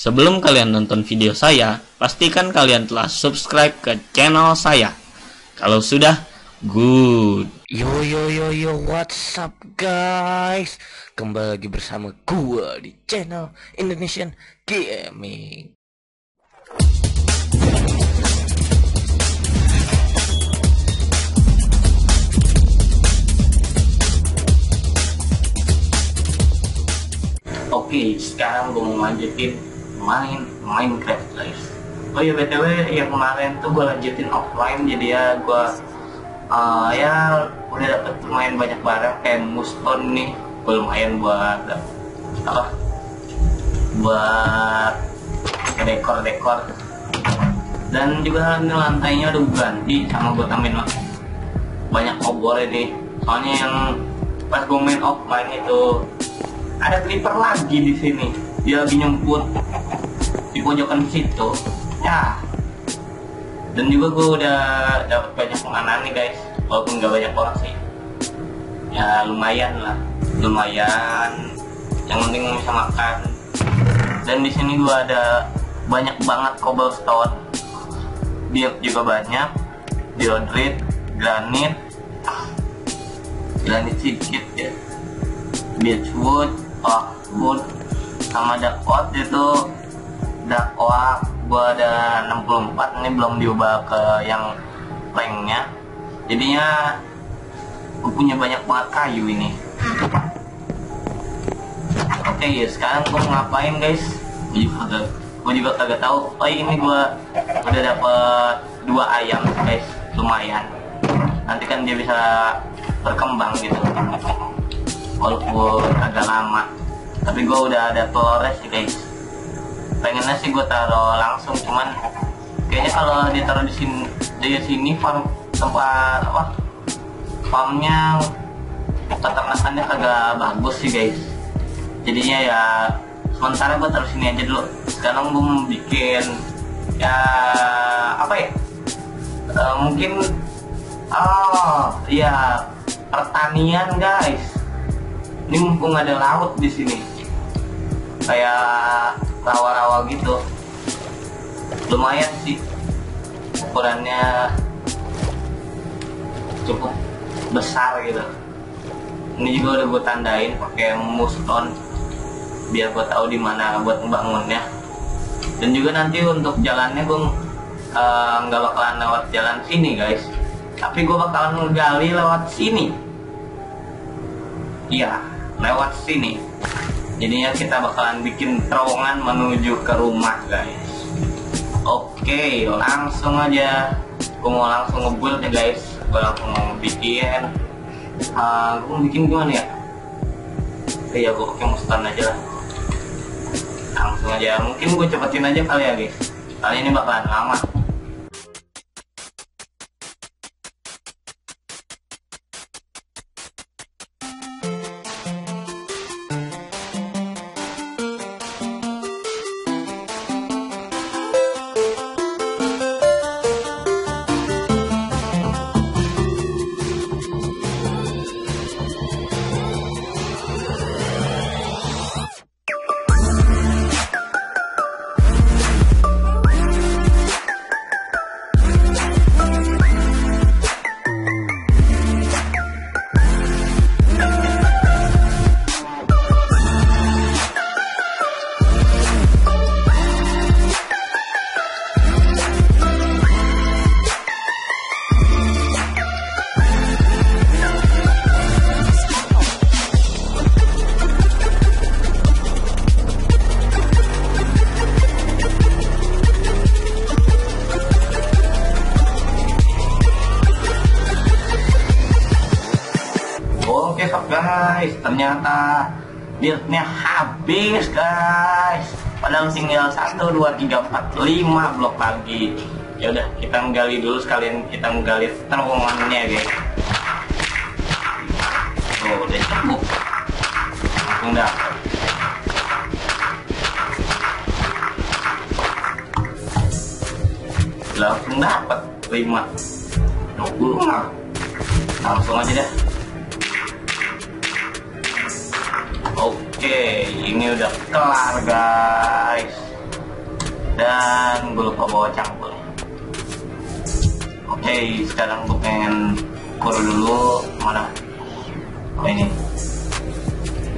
Sebelum kalian nonton video saya, pastikan kalian telah subscribe ke channel saya. Kalau sudah, good. Yo yo yo yo what's up guys Kembali lagi bersama gua di channel Indonesian Gaming Oke, sekarang gue mau lanjutin main Minecraft guys. Oh iya btw yang kemarin tuh gue lanjutin offline jadi ya gue uh, ya udah dapet lumayan banyak barang kayak muston nih gue lumayan buat apa buat dekor-dekor. Dan juga ini lantainya udah ganti sama gue tambahin banyak obor ini soalnya yang pas gue main offline itu ada creeper lagi di sini dia lagi nyemput di pojokan situ. Ya. Dan juga gue udah dapat banyak makanan nih guys. Walaupun gak banyak orang sih. Ya lumayan lah. Lumayan. Yang penting bisa makan. Dan di sini gue ada banyak banget cobblestone dia juga banyak. Diodrit granit. Granit sedikit ya. Beechwood oh wood sama dakot itu dakwah. Gua ada 64 ini belum diubah ke yang planknya jadinya gue punya banyak banget kayu ini. Oke ya sekarang gua ngapain guys? Gue juga kagak gue juga kagak tahu. Oh ini gua udah dapet dua ayam guys. Lumayan. Nanti kan dia bisa berkembang gitu. Walaupun agak lama tapi gue udah ada Flores sih guys. Pengennya sih gue taruh langsung cuman kayaknya kalau ditaruh di sini di sini farm tempat apa farmnya peternakannya kagak bagus sih guys. Jadinya ya sementara gue taruh sini aja dulu. Sekarang gue mau bikin ya apa ya? E, mungkin oh ya pertanian guys ini mumpung ada laut di sini. Kayak rawa-rawa gitu. Lumayan sih. Ukurannya cukup besar gitu. Ini juga udah gue tandain pakai muston biar gue tahu di mana buat membangunnya dan juga nanti untuk jalannya gue nggak uh, bakalan lewat jalan sini guys. Tapi gue bakalan ngegali lewat sini. Iya lewat sini. Jadinya kita bakalan bikin terowongan menuju ke rumah guys. Oke langsung aja. Gue mau langsung ngebuild ya guys. Gue langsung mau bikin. Uh, gue mau bikin gimana ya? Iya gue pakai mustan aja lah. Langsung aja. Mungkin gue cepetin aja kali ya guys. Kali ini bakalan lama guys, ternyata buildnya habis guys. Padahal tinggal 1, 2, 3, 4, 5 blok lagi. Ya udah kita menggali dulu sekalian kita menggali terowongannya guys. Oh udah cukup. Langsung dapet. Langsung dapat 5 20 Langsung aja deh. Oke, ini udah kelar guys. dan gue lupa bawa cangkul. Oke sekarang gue pengen kur dulu mana? Oh ini.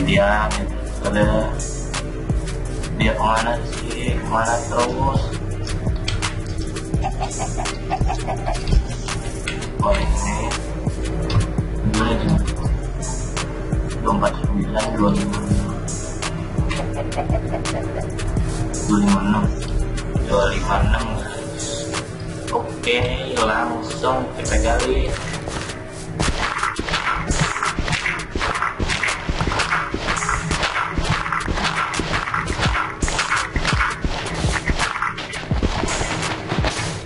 Dia ada. Dia ke mana sih? Ke mana terus? Oh ini. Dua dua empat sembilan dua lima dua lima enam. Dua lima enam oke langsung kita gali.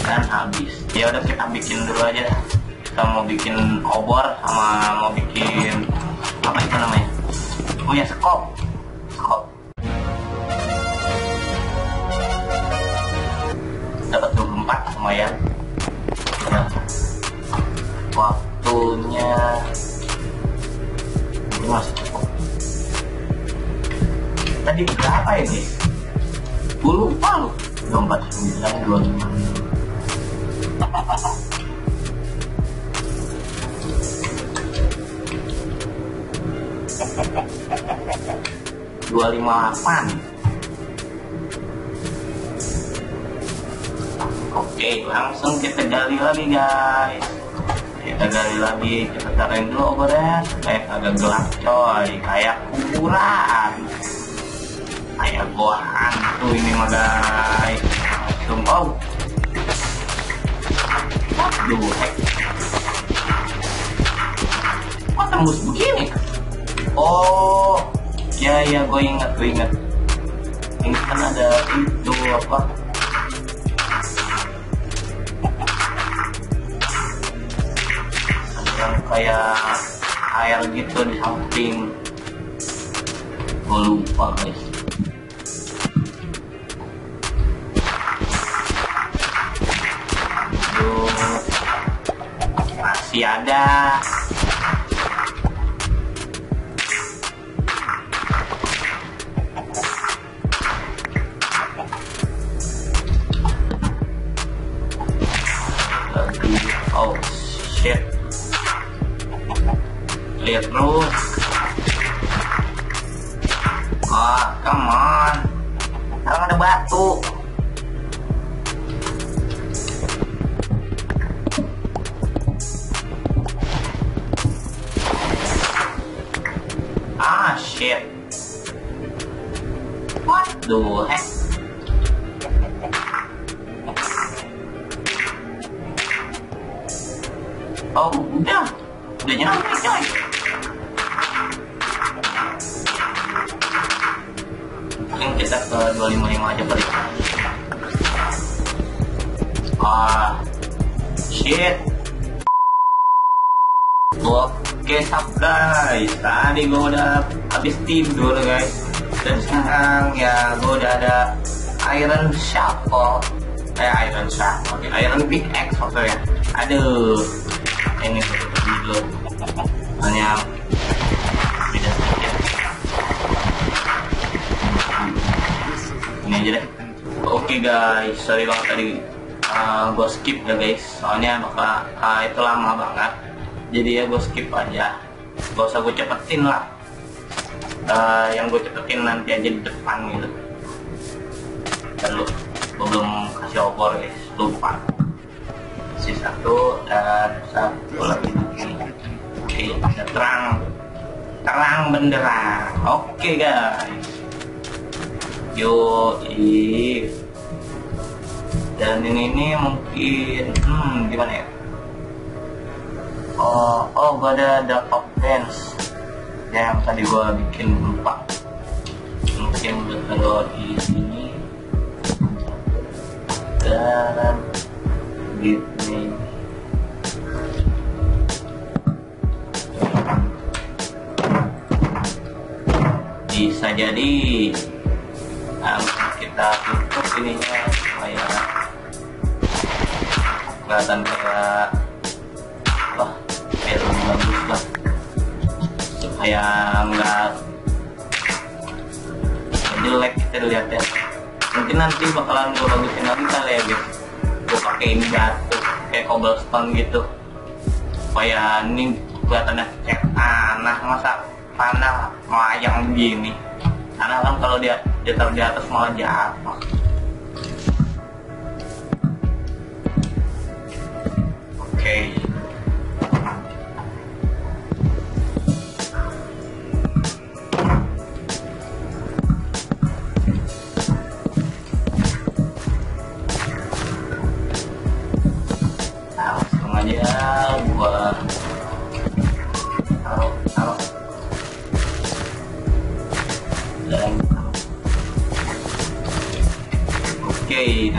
Dan habis. Ya udah kita bikin dulu aja. Kita mau bikin obor sama mau bikin apa itu namanya? Oh ya lumayan ya. waktunya ini masih cukup. Tadi berapa ini? Gue lupa lu. 29 25 dua lima delapan oke langsung kita gali lagi guys kita gali lagi kita taruhin dulu obornya supaya agak gelap coy kayak kuburan kayak gua hantu ini mah guys langsung oh Waduh, heck. Kok tembus begini? Oh, ya ya gue ingat gue ingat. Ini kan ada itu apa? Kayak air gitu di samping. Gue lupa guys. Masih ada. Lihat terus ah come on. Sekarang ada batu. Ah shit. What the heck udah habis tidur guys. Dan sekarang ya gue udah ada iron shovel. Eh, iron shovel. Oke, iron pickaxe maksudnya. Aduh, ini dulu hanya beda sedikit ini aja deh oke guys sorry banget tadi uh, gue skip ya guys soalnya bakal uh, itu lama banget jadi ya gue skip aja gak usah gue cepetin lah uh, yang gue cepetin nanti aja di depan gitu. Dan lu gue belum kasih obor guys lupa. Si satu dan satu lagi. Oke ada terang. Terang benderang. Oke guys. Yo dan ini ini mungkin hmm gimana ya? Oh oh gua ada dark of dance yang tadi gua bikin lupa. Mungkin gue taruh di sini dan gitu bisa jadi nah, kita tutup ininya supaya kelihatan kayak supaya nggak jelek kita lihat ya. Mungkin nanti bakalan gue bagusin lagi kali ya guys gue pakai ini batu kayak cobblestone gitu. Supaya ini kelihatannya kayak tanah masa tanah melayang begini. Karena kan kalau dia taruh di atas malah jatuh. Oke. langsung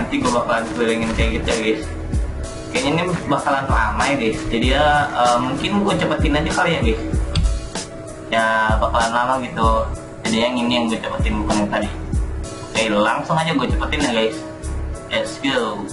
nanti gua bakalan kelilingin kayak gitu ya guys. Kayaknya ini bakalan ya guys. Jadi ya eh, mungkin gua cepetin aja kali ya guys. Ya bakalan lama gitu. Jadi yang ini yang gue cepetin bukan yang tadi. Oke langsung aja gue cepetin ya guys. Let's go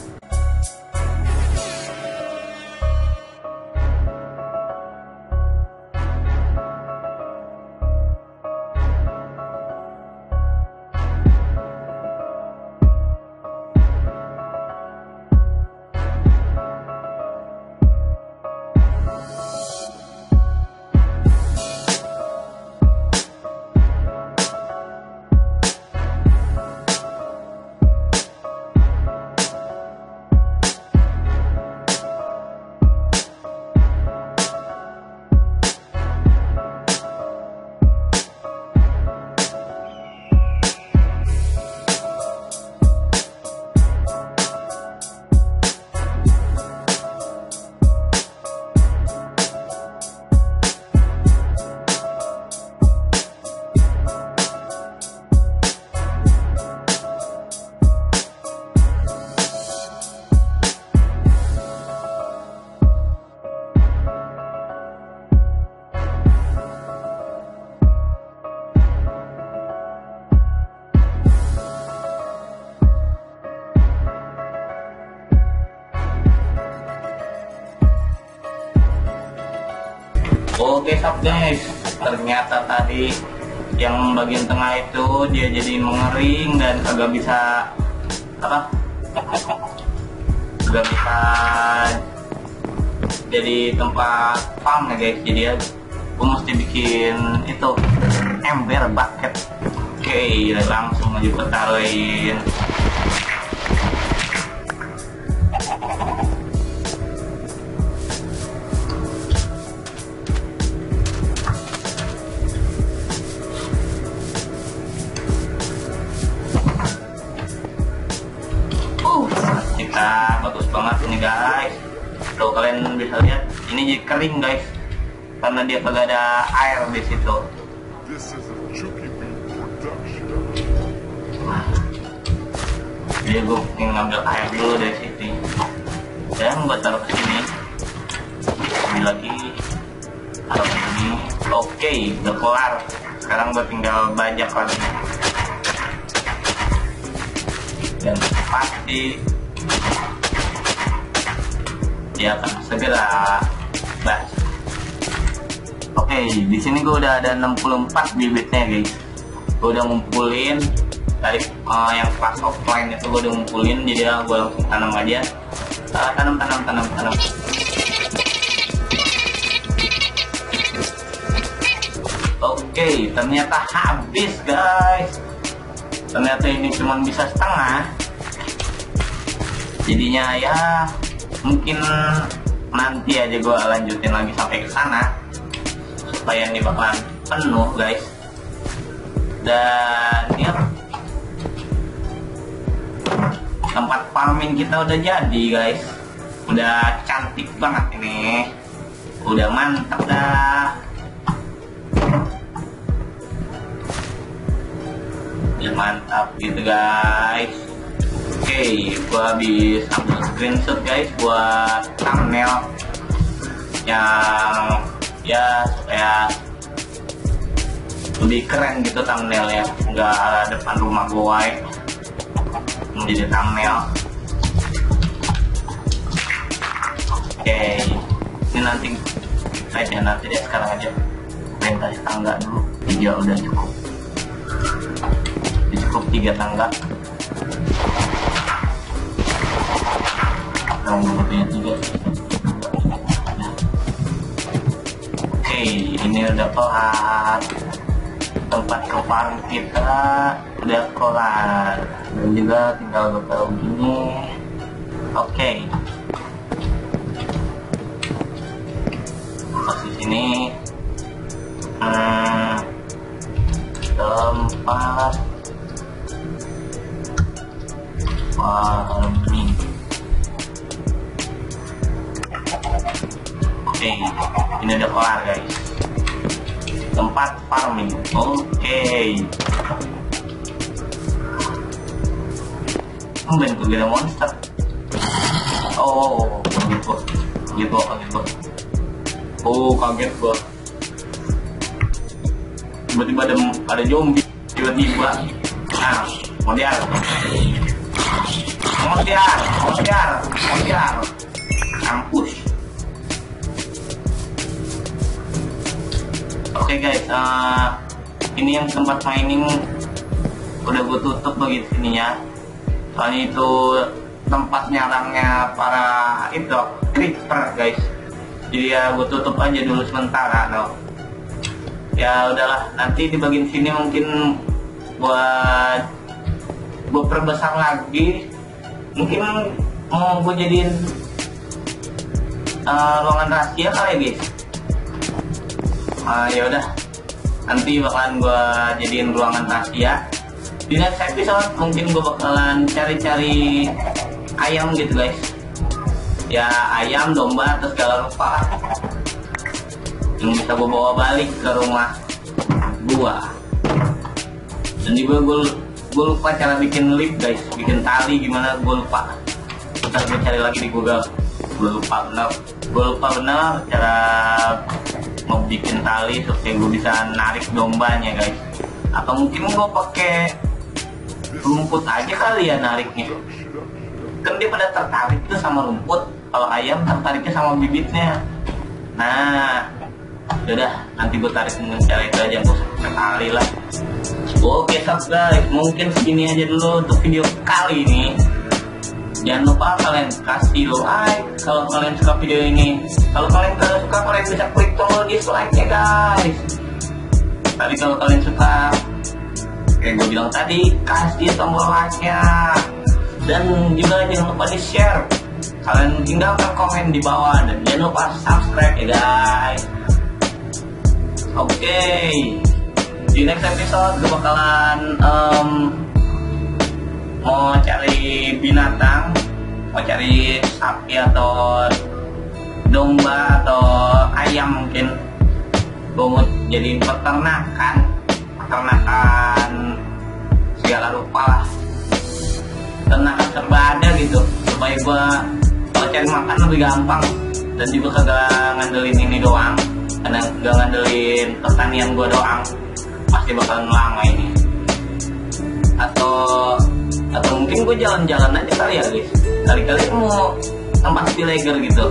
guys, ternyata tadi yang bagian tengah itu dia jadi mengering dan kagak bisa apa? Kagak bisa jadi tempat farm ya guys. Jadi ya, gue mesti bikin itu ember bucket. Oke, langsung aja gue taruhin. Ini jadi kering guys, karena dia kagak ada air di situ. Jadi gue pengen ngambil air dulu dari situ. Dan gue taruh ke sini. Ini lagi, taruh ke sini. Oke, udah kelar. Sekarang gue tinggal bajak lagi. Dan pasti dia akan segera bas. Oke, di sini gue udah ada 64 bibitnya guys. Gue udah ngumpulin dari eh, yang kelas offline itu gue udah ngumpulin, jadi ya gue langsung tanam aja. Eh, tanam, tanam, tanam, tanam. Oke, ternyata habis guys. Ternyata ini cuma bisa setengah. Jadinya ya mungkin nanti aja gue lanjutin lagi sampai ke sana. Supaya ini bakalan penuh guys. Dan ya. Tempat farming kita udah jadi guys. Udah cantik banget ini. Udah mantap dah. Udah mantap gitu guys. Oke gua habis. ambil screenshot guys buat thumbnail. Yang ya supaya lebih keren gitu thumbnailnya. Nggak depan rumah ya. menjadi thumbnail. Oke ini nanti aja nanti deh sekarang aja. Perintah tangga dulu. Tiga udah cukup. Cukup tiga tangga kalau gue punya tiga oke ini udah kelar. Tempat ke farm kita udah kelar. Dan juga tinggal taruh gini. Oke. Posisi ini hmm, tempat. Farming oke ini. Udah kelar guys. Tempat farming. Oke. Tumben tuh gila monster. Oh kaget gua. Kaget gua kaget gua. Oh kaget gua. Tiba-tiba ada ada zombie. Tiba-tiba. Nah mondial mondial mondial mondial kampus oke guys eh, ini yang tempat mining udah gue tutup begitu sininya soalnya itu tempat nyarangnya para itu creeper guys. Jadi ya gue tutup aja dulu sementara no. Ya udahlah. Nanti di bagian sini mungkin buat gue perbesar lagi. Mungkin mau gue jadiin uh, ruangan rahasia kali ya guys uh, ya udah. Nanti bakalan gue jadiin ruangan rahasia. Di next episode mungkin gue bakalan cari-cari ayam gitu guys. Ya ayam domba atau segala rupa yang bisa gue bawa balik ke rumah gua. Dan juga gue gue lupa cara bikin lip guys. Bikin tali gimana gue lupa. Kita gue cari lagi di google. Gue lupa benar gue lupa benar cara mau bikin tali supaya gue bisa narik dombanya guys. Atau mungkin gue pakai rumput aja kali ya nariknya. Kan dia pada tertarik tuh sama rumput kalau ayam tertariknya sama bibitnya. Nah yaudah nanti gue tarik dengan cara itu aja gue sekali lah. Oke sob guys mungkin segini aja dulu untuk video kali ini jangan lupa kalian kasih like kalau kalian suka video ini. Kalau kalian tidak suka kalian bisa klik tombol dislike nya guys. Tapi kalau kalian suka kayak gue bilang tadi kasih tombol like nya dan juga jangan lupa di share kalian tinggalkan komen di bawah dan jangan lupa subscribe ya guys. Oke. Okay. di next episode gue bakalan um, mau cari binatang mau cari sapi atau domba atau ayam mungkin. Gue jadiin peternakan peternakan segala rupa lah. Peternakan serba ada gitu supaya gue kalau cari makan lebih gampang. Dan juga kagak ngandelin ini doang karena gak ngandelin pertanian gue doang. Pasti bakalan lama ini atau atau mungkin gue jalan-jalan aja kali ya guys. Kali-kali mau tempat villager gitu.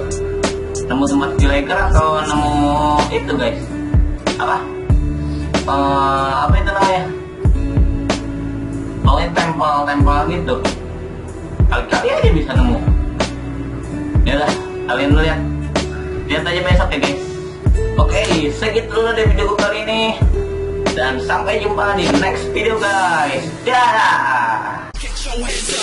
Nemu tempat villager atau nemu itu guys. Apa? Uh, apa itu namanya? Pokoknya tempel-tempel gitu. Kali-kali aja bisa nemu. Ya lah kalian lihat lihat aja besok ya guys. Oke segitu dulu deh video kali ini. Dan sampai jumpa di next video guys. Dadah your hands